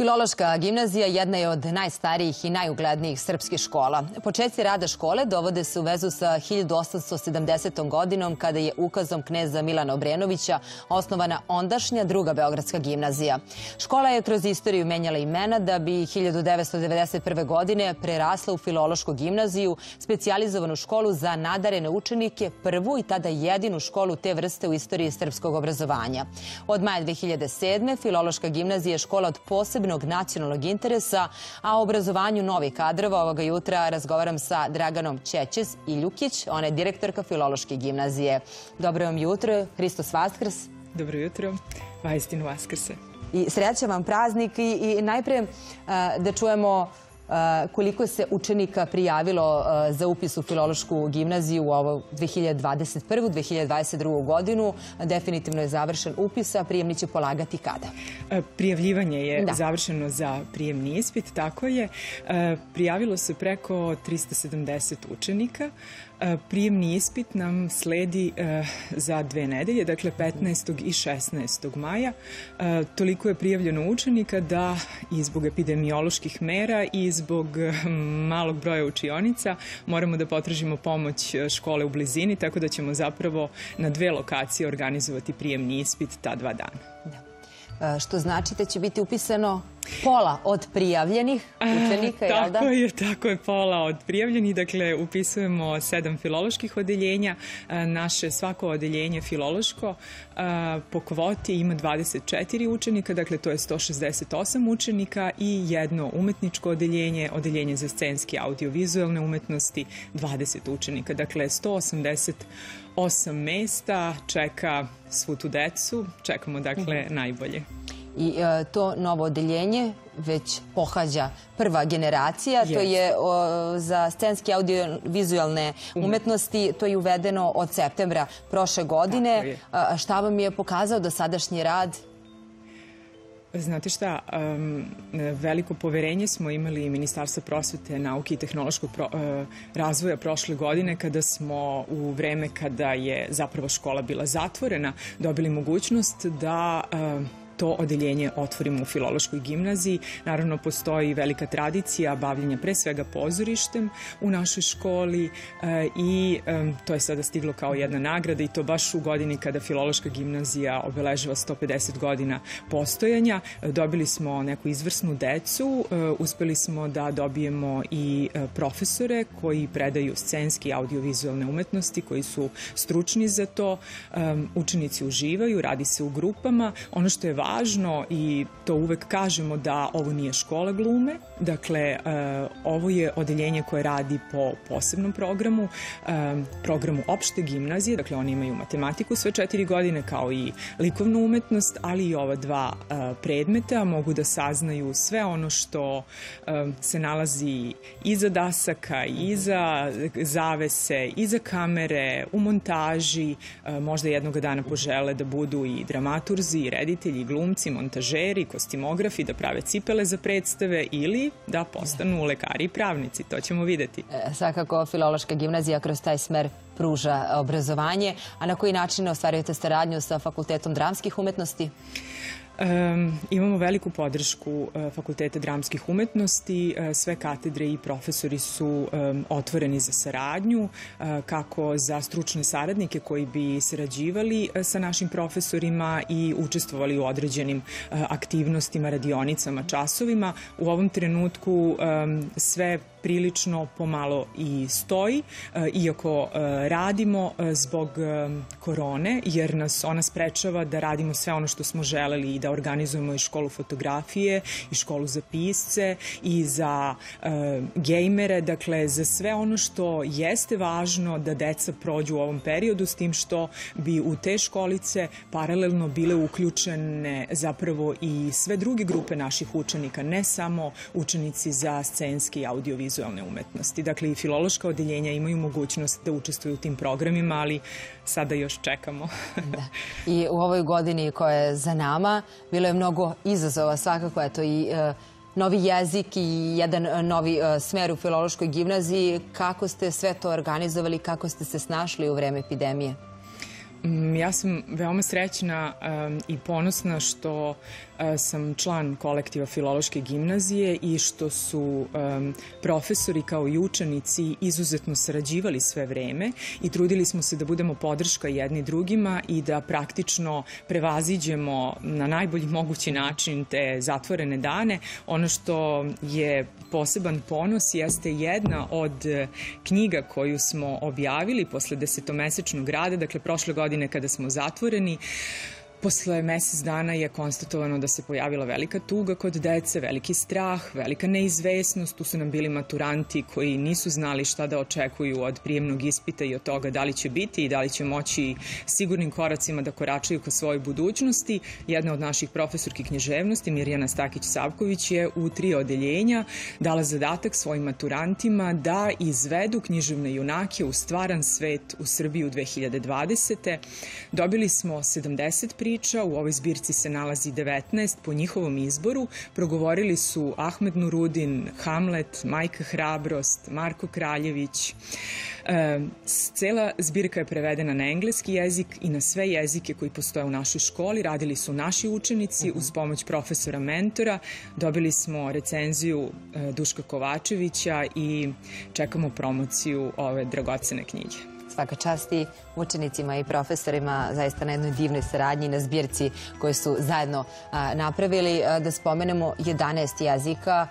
Filološka gimnazija jedna je od najstarijih i najuglednijih srpskih škola. Početci rada škole dovode se u vezu sa 1870. godinom kada je ukazom kneza Milana Obrenovića osnovana ondašnja druga Beogradska gimnazija. Škola je kroz istoriju menjala imena da bi 1991. godine prerasla u Filološku gimnaziju, specijalizovanu školu za nadarene učenike, prvu i tada jedinu školu te vrste u istoriji srpskog obrazovanja. Od maja 2007. Filološka gimnazija je škola od posebnog posebnog nacionalnog interesa, a o obrazovanju novih kadrova ovoga jutra razgovaram sa Draganom Ćećes i Ljukić, ona je direktorka Filološke gimnazije. Dobro vam jutro, Hristos Vaskrs. Dobro jutro, Vajstinu Vaskrse. I srećan vam praznik i, i najpre da čujemo koliko se učenika prijavilo za upis u Filološku gimnaziju u ovo 2021. 2022. godinu. Definitivno je završen upis, a prijemni će polagati kada? Prijavljivanje je da. završeno za prijemni ispit, tako je. Prijavilo se preko 370 učenika. Prijemni ispit nam sledi za dve nedelje, dakle 15. i 16. maja. Toliko je prijavljeno učenika da i zbog epidemioloških mera i zbog malog broja učionica moramo da potražimo pomoć škole u blizini, tako da ćemo zapravo na dve lokacije organizovati prijemni ispit ta dva dana. Da. Što znači da će biti upisano pola od prijavljenih učenika, jel da? Tako je, tako je, pola od prijavljenih. Dakle, upisujemo sedam filoloških odeljenja. Naše svako odeljenje filološko po kvoti ima 24 učenika, dakle to je 168 učenika i jedno umetničko odeljenje, odeljenje za scenski audiovizualne umetnosti, 20 učenika. Dakle, 188 mesta čeka svu tu decu, čekamo dakle mhm. najbolje i e, to novo odeljenje već pohađa prva generacija. Yes. To je o, za scenske audiovizualne umetnosti, to je uvedeno od septembra prošle godine. A, šta vam je pokazao do sadašnji rad? Znate šta, um, veliko poverenje smo imali Ministarstva prosvete, nauke i tehnološkog pro, uh, razvoja prošle godine kada smo u vreme kada je zapravo škola bila zatvorena dobili mogućnost da uh, to odeljenje otvorimo u Filološkoj gimnaziji. Naravno, postoji velika tradicija bavljenja pre svega pozorištem u našoj školi e, i e, to je sada stiglo kao jedna nagrada i to baš u godini kada Filološka gimnazija obeležava 150 godina postojanja. Dobili smo neku izvrsnu decu, e, uspeli smo da dobijemo i profesore koji predaju scenski i audiovizualne umetnosti, koji su stručni za to. Učenici uživaju, radi se u grupama. Ono što je važno važno i to uvek kažemo da ovo nije škola glume, dakle e, ovo je odeljenje koje radi po posebnom programu, e, programu opšte gimnazije, dakle oni imaju matematiku sve četiri godine kao i likovnu umetnost, ali i ova dva e, predmeta mogu da saznaju sve ono što se nalazi iza dasaka, iza zavese, iza kamere, u montaži, možda jednog dana požele da budu i dramaturzi, i reditelji, i glumci, glumci, montažeri, kostimografi, da prave cipele za predstave ili da postanu lekari i pravnici. To ćemo videti. E, svakako, Filološka gimnazija kroz taj smer pruža obrazovanje. A na koji način ostvarujete saradnju sa Fakultetom dramskih umetnosti? Um, imamo veliku podršku uh, Fakulteta dramskih umetnosti. Uh, sve katedre i profesori su um, otvoreni za saradnju, uh, kako za stručne saradnike koji bi sarađivali sa našim profesorima i učestvovali u određenim aktivnostima, radionicama, časovima. U ovom trenutku um, sve prilično pomalo i stoji, iako radimo zbog korone, jer nas ona sprečava da radimo sve ono što smo želeli i da organizujemo i školu fotografije i školu za pisce i za e, gejmere, dakle za sve ono što jeste važno da deca prođu u ovom periodu s tim što bi u te školice paralelno bile uključene zapravo i sve druge grupe naših učenika, ne samo učenici za scenske i audiovizualne umetnosti. Dakle, i filološka odeljenja imaju mogućnost da učestvuju u tim programima, ali sada još čekamo. da. I u ovoj godini koja je za nama bilo je mnogo izazova svakako, eto i e, novi jezik i jedan e, novi e, smer u filološkoj gimnaziji. Kako ste sve to organizovali, kako ste se snašli u vreme epidemije? Mm, ja sam veoma srećna i ponosna što sam član kolektiva Filološke gimnazije i što su profesori kao i učenici izuzetno sarađivali sve vreme i trudili smo se da budemo podrška jedni drugima i da praktično prevaziđemo na najbolji mogući način te zatvorene dane. Ono što je poseban ponos jeste jedna od knjiga koju smo objavili posle desetomesečnog rada, dakle prošle godine kada smo zatvoreni, Posle mesec dana je konstatovano da se pojavila velika tuga kod dece, veliki strah, velika neizvesnost. Tu su nam bili maturanti koji nisu znali šta da očekuju od prijemnog ispita i od toga da li će biti i da li će moći sigurnim koracima da koračaju ka svojoj budućnosti. Jedna od naših profesorki književnosti, Mirjana Stakić-Savković, je u tri odeljenja dala zadatak svojim maturantima da izvedu književne junake u stvaran svet u Srbiju 2020. Dobili smo 70 prijemnika priča, u ovoj zbirci se nalazi 19 po njihovom izboru. Progovorili su Ahmed Nurudin, Hamlet, Majka Hrabrost, Marko Kraljević. E, cela zbirka je prevedena na engleski jezik i na sve jezike koji postoje u našoj školi. Radili su naši učenici uz pomoć profesora mentora. Dobili smo recenziju e, Duška Kovačevića i čekamo promociju ove dragocene knjige svaka čast i učenicima i profesorima zaista na jednoj divnoj saradnji na zbirci koje su zajedno napravili. Da spomenemo 11 jezika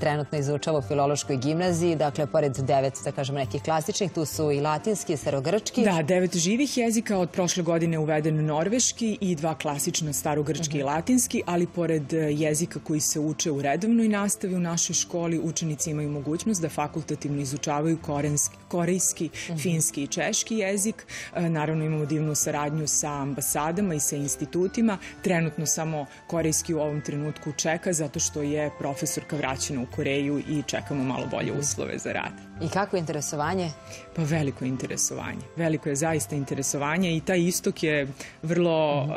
trenutno izučava u Filološkoj gimnaziji, dakle, pored devet, da kažemo, nekih klasičnih, tu su i latinski, starogrčki. Da, devet živih jezika, od prošle godine uveden norveški i dva klasična, starogrčki i mhm. latinski, ali pored e, jezika koji se uče u redovnoj nastavi u našoj školi, učenici imaju mogućnost da fakultativno izučavaju korejski, mhm. finski i češki jezik. E, naravno imamo divnu saradnju sa ambasadama i sa institutima. Trenutno samo korejski u ovom trenutku čeka zato što je profesorka vraćena u Koreju i čekamo malo bolje uslove za rad. I kako je interesovanje? Pa veliko interesovanje. Veliko je zaista interesovanje i taj istok je vrlo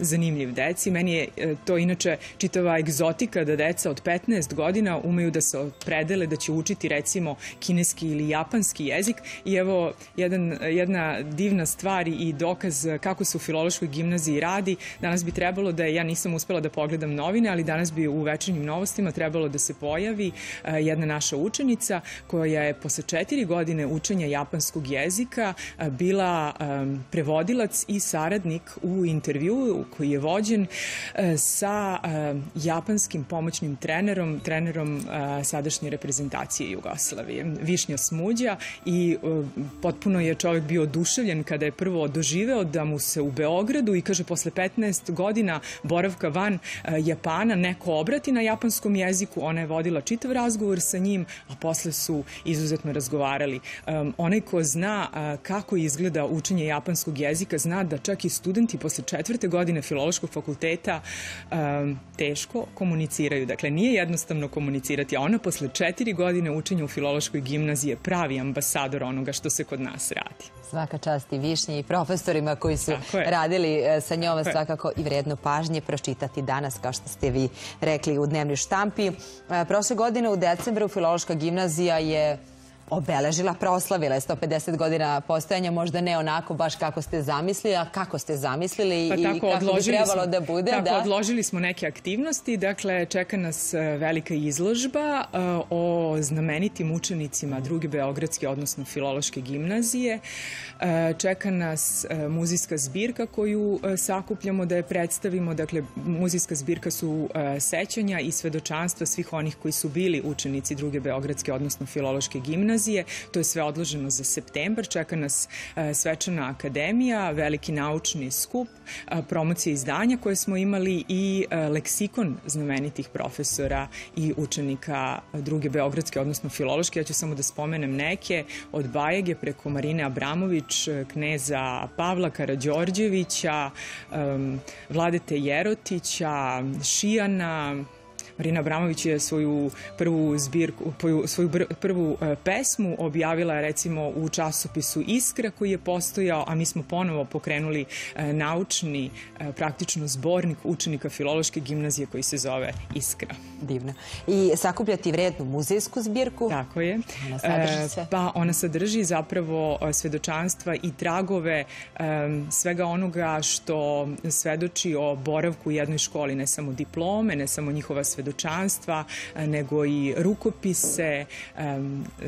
zanimljiv deci. Meni je e, to inače čitava egzotika da deca od 15 godina umeju da se predele da će učiti recimo kineski ili japanski jezik i evo jedan, jedna divna stvar i dokaz kako se u filološkoj gimnaziji radi. Danas bi trebalo da, ja nisam uspela da pogledam novine, ali danas bi u večernjim novostima trebalo da se pojavi uh, jedna naša učenica koja je posle četiri godine učenja japanskog jezika bila prevodilac i saradnik u intervju koji je vođen sa japanskim pomoćnim trenerom, trenerom sadašnje reprezentacije Jugoslavije, Višnja Smuđa i potpuno je čovjek bio oduševljen kada je prvo doživeo da mu se u Beogradu i kaže posle 15 godina boravka van Japana neko obrati na japanskom jeziku, ona je vodila čitav razgovor sa njim, a posle su izuzetno izuzetno razgovarali. Um, onaj ko zna uh, kako izgleda učenje japanskog jezika, zna da čak i studenti posle četvrte godine filološkog fakulteta um, teško komuniciraju. Dakle, nije jednostavno komunicirati, a ona posle četiri godine učenja u filološkoj gimnaziji je pravi ambasador onoga što se kod nas radi. Svaka čast i Višnji i profesorima koji su radili e, sa njom svakako i vredno pažnje pročitati danas, kao što ste vi rekli u dnevnoj štampi. E, prošle godine u decembru Filološka gimnazija je obeležila, proslavila je 150 godina postojanja, možda ne onako baš kako ste zamislili, a kako ste zamislili pa i kako bi trebalo da bude. Tako, da? odložili smo neke aktivnosti, dakle čeka nas e, velika izložba uh, o znamenitim učenicima druge Beogradske, odnosno Filološke gimnazije. Uh, čeka nas uh, muzijska zbirka koju sakupljamo da je predstavimo, dakle muzijska zbirka su sećanja i svedočanstva svih onih koji su bili učenici druge Beogradske, odnosno Filološke gimnazije gimnazije. To je sve odloženo za septembar. Čeka nas e, svečana akademija, veliki naučni skup, e, promocija izdanja koje smo imali i e, leksikon znamenitih profesora i učenika druge beogradske, odnosno filološke. Ja ću samo da spomenem neke, od Bajege preko Marine Abramović, kneza Pavla Karadžorđevića, Vladete Jerotića, Šijana, Marina Abramović je svoju prvu zbirku, svoju prvu pesmu objavila recimo u časopisu Iskra koji je postojao, a mi smo ponovo pokrenuli naučni praktično zbornik učenika Filološke gimnazije koji se zove Iskra. Divno. I sakupljati vrednu muzejsku zbirku. Tako je. Ona sadrži sve. Pa ona sadrži zapravo svedočanstva i tragove svega onoga što svedoči o boravku u jednoj školi, ne samo diplome, ne samo njihova svedočanstva, nego i rukopise,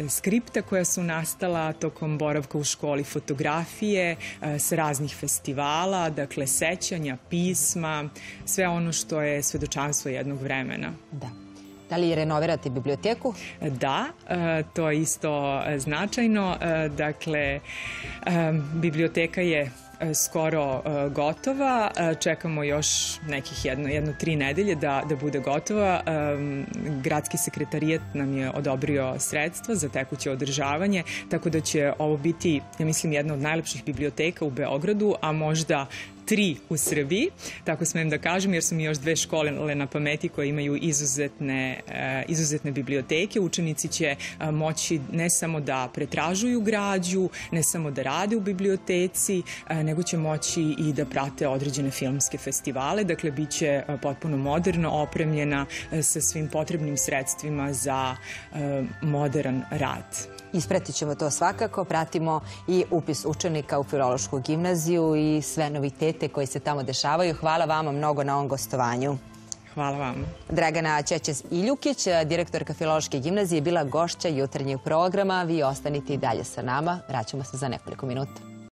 skripta koja su nastala tokom boravka u školi, fotografije s raznih festivala, dakle sećanja, pisma, sve ono što je svedočanstvo jednog vremena. Da. Da li renovirate biblioteku? Da, to je isto značajno. Dakle, biblioteka je skoro gotova. Čekamo još nekih jedno, jedno tri nedelje da, da bude gotova. Gradski sekretarijat nam je odobrio sredstva za tekuće održavanje, tako da će ovo biti, ja mislim, jedna od najlepših biblioteka u Beogradu, a možda tri u Srbiji, tako smem da kažem, jer su mi još dve škole na pameti koje imaju izuzetne, e, izuzetne biblioteke. Učenici će e, moći ne samo da pretražuju građu, ne samo da rade u biblioteci, e, nego će moći i da prate određene filmske festivale. Dakle, bit će potpuno moderno opremljena sa svim potrebnim sredstvima za modern rad. Ispratit ćemo to svakako, pratimo i upis učenika u Filološku gimnaziju i sve novitete koje se tamo dešavaju. Hvala vama mnogo na ovom gostovanju. Hvala vam. Dragana Čećes Iljukić, direktorka Filološke gimnazije, bila gošća jutarnjeg programa. Vi ostanite i dalje sa nama. Vraćamo se za nekoliko minuta.